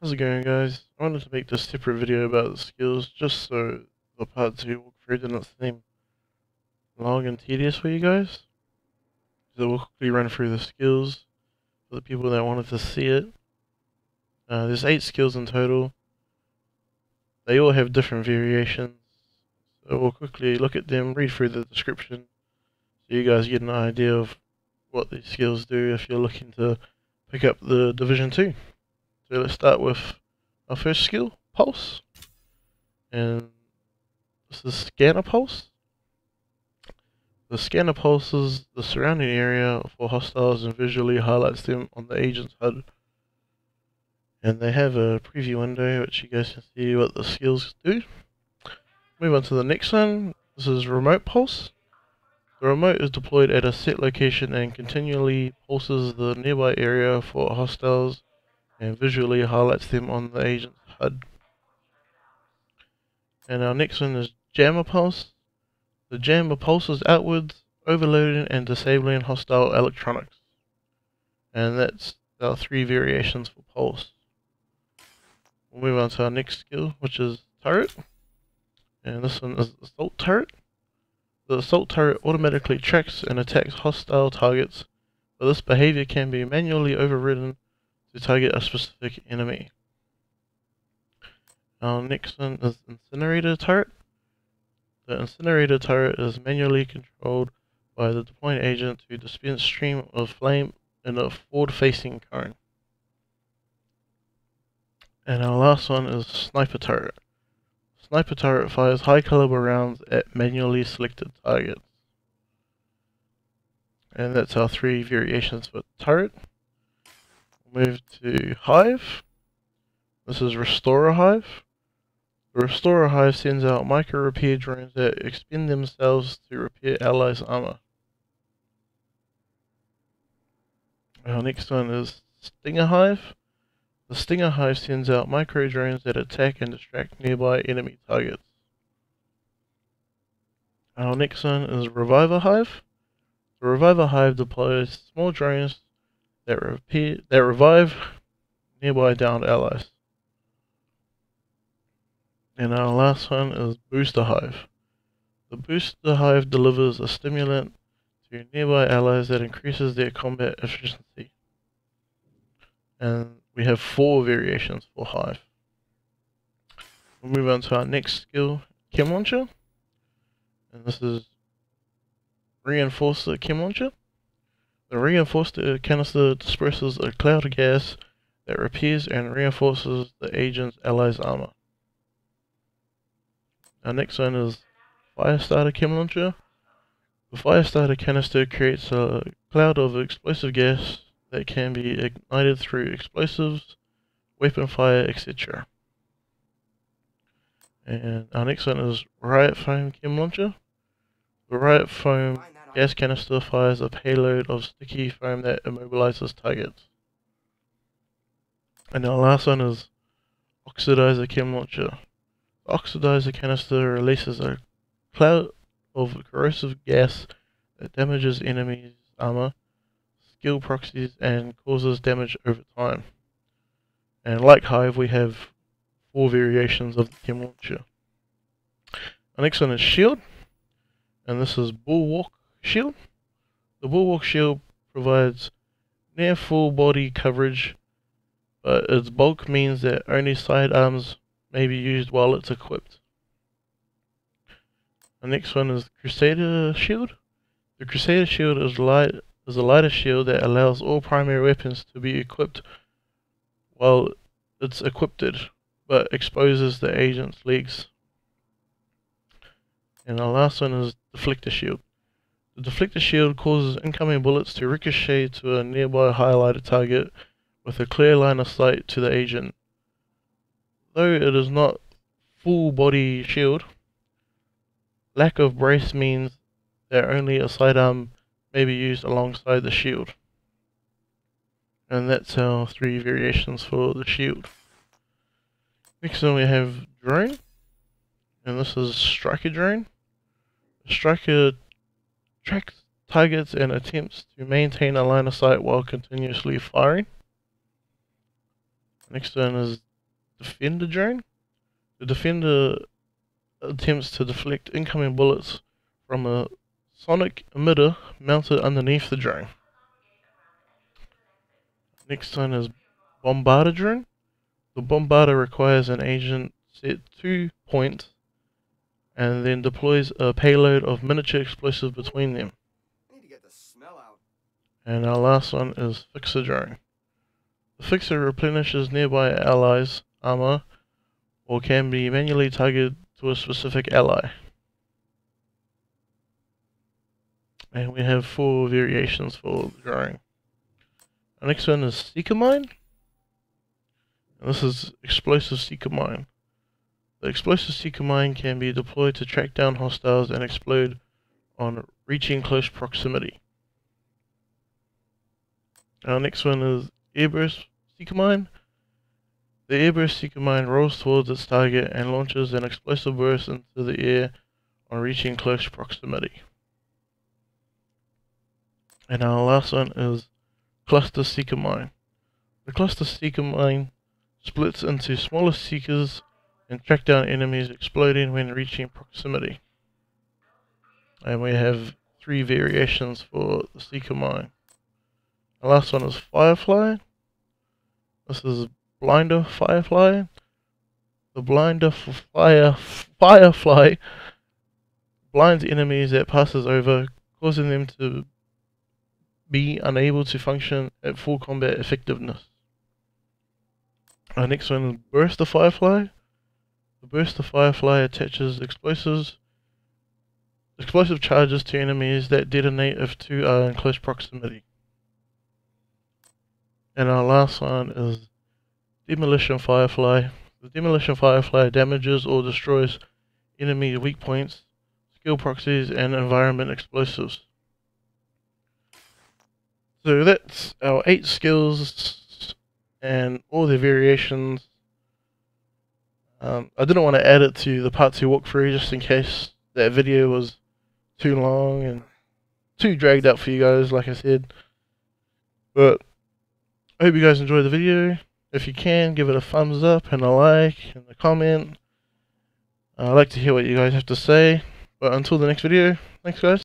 How's it going guys? I wanted to make this separate video about the skills just so the part 2 walkthrough didn't seem long and tedious for you guys. So we'll quickly run through the skills for the people that wanted to see it. Uh, there's 8 skills in total. They all have different variations. So we'll quickly look at them, read through the description so you guys get an idea of what these skills do if you're looking to pick up the Division 2. So let's start with our first skill, Pulse. And this is Scanner Pulse. The scanner pulses the surrounding area for hostiles and visually highlights them on the agent's HUD. And they have a preview window which you guys can see what the skills do. Move on to the next one. This is Remote Pulse. The remote is deployed at a set location and continually pulses the nearby area for hostiles and visually highlights them on the agent's HUD. And our next one is Jammer Pulse. The jammer pulses outwards, overloading and disabling hostile electronics. And that's our three variations for pulse. We'll move on to our next skill, which is turret. And this one is assault turret. The assault turret automatically tracks and attacks hostile targets, but this behavior can be manually overridden to target a specific enemy. Um, our next one is Incinerator Turret. The Incinerator Turret is manually controlled by the deploying agent to dispense stream of flame in a forward-facing cone. And our last one is Sniper Turret. Sniper Turret fires high caliber rounds at manually selected targets. And that's our three variations for turret move to Hive. This is Restorer Hive. The Restorer Hive sends out micro repair drones that expend themselves to repair allies' armor. Our next one is Stinger Hive. The Stinger Hive sends out micro drones that attack and distract nearby enemy targets. Our next one is Reviver Hive. The Reviver Hive deploys small drones that repeat that revive nearby downed allies. And our last one is Booster Hive. The Booster Hive delivers a stimulant to nearby allies that increases their combat efficiency. And we have four variations for Hive. We'll move on to our next skill, Chem Launcher. And this is Reinforcer Chem Launcher. The reinforced uh, canister disperses a cloud of gas that repairs and reinforces the agent's allies' armor. Our next one is Firestarter Chem Launcher. The Firestarter canister creates a cloud of explosive gas that can be ignited through explosives, weapon fire, etc. And our next one is Riot Foam Chem Launcher. The Riot Foam gas canister fires a payload of sticky foam that immobilizes targets. And our last one is Oxidizer Chem Launcher. The oxidizer canister releases a cloud of corrosive gas that damages enemies' armor, skill proxies, and causes damage over time. And like Hive, we have four variations of the Chem Launcher. Our next one is Shield, and this is Bulwark shield. The Bulwark shield provides near full body coverage, but its bulk means that only sidearms may be used while it's equipped. The next one is Crusader Shield. The Crusader Shield is light is a lighter shield that allows all primary weapons to be equipped while it's equipped, but exposes the agent's legs. And the last one is Deflector Shield. The deflector shield causes incoming bullets to ricochet to a nearby highlighted target with a clear line of sight to the agent. Though it is not full body shield, lack of brace means that only a sidearm may be used alongside the shield. And that's our three variations for the shield. Next one we have drone. And this is striker drone. Striker tracks targets and attempts to maintain a line of sight while continuously firing. Next one is Defender drone. The Defender attempts to deflect incoming bullets from a sonic emitter mounted underneath the drone. Next one is Bombardier drone. The Bombardier requires an agent set two points and then deploys a payload of miniature explosive between them. And our last one is Fixer drone. The Fixer replenishes nearby allies' armor or can be manually targeted to a specific ally. And we have four variations for the drone. Our next one is Seeker Mine. And this is Explosive Seeker Mine. The Explosive Seeker Mine can be deployed to track down hostiles and explode on reaching close proximity. Our next one is Airburst Seeker Mine. The Airburst Seeker Mine rolls towards its target and launches an explosive burst into the air on reaching close proximity. And our last one is Cluster Seeker Mine. The Cluster Seeker Mine splits into smaller seekers and track down enemies exploding when reaching proximity. And we have three variations for the Seeker Mine. The last one is Firefly. This is Blinder Firefly. The Blinder Fire Firefly blinds enemies that passes over, causing them to be unable to function at full combat effectiveness. Our next one is Burster Firefly. The Burster Firefly attaches explosives explosive charges to enemies that detonate if two are in close proximity. And our last one is Demolition Firefly. The Demolition Firefly damages or destroys enemy weak points, skill proxies, and environment explosives. So that's our eight skills and all the variations. Um, I didn't want to add it to the part 2 walkthrough just in case that video was too long and too dragged out for you guys, like I said. But I hope you guys enjoyed the video. If you can, give it a thumbs up and a like and a comment. I'd like to hear what you guys have to say. But until the next video, thanks guys.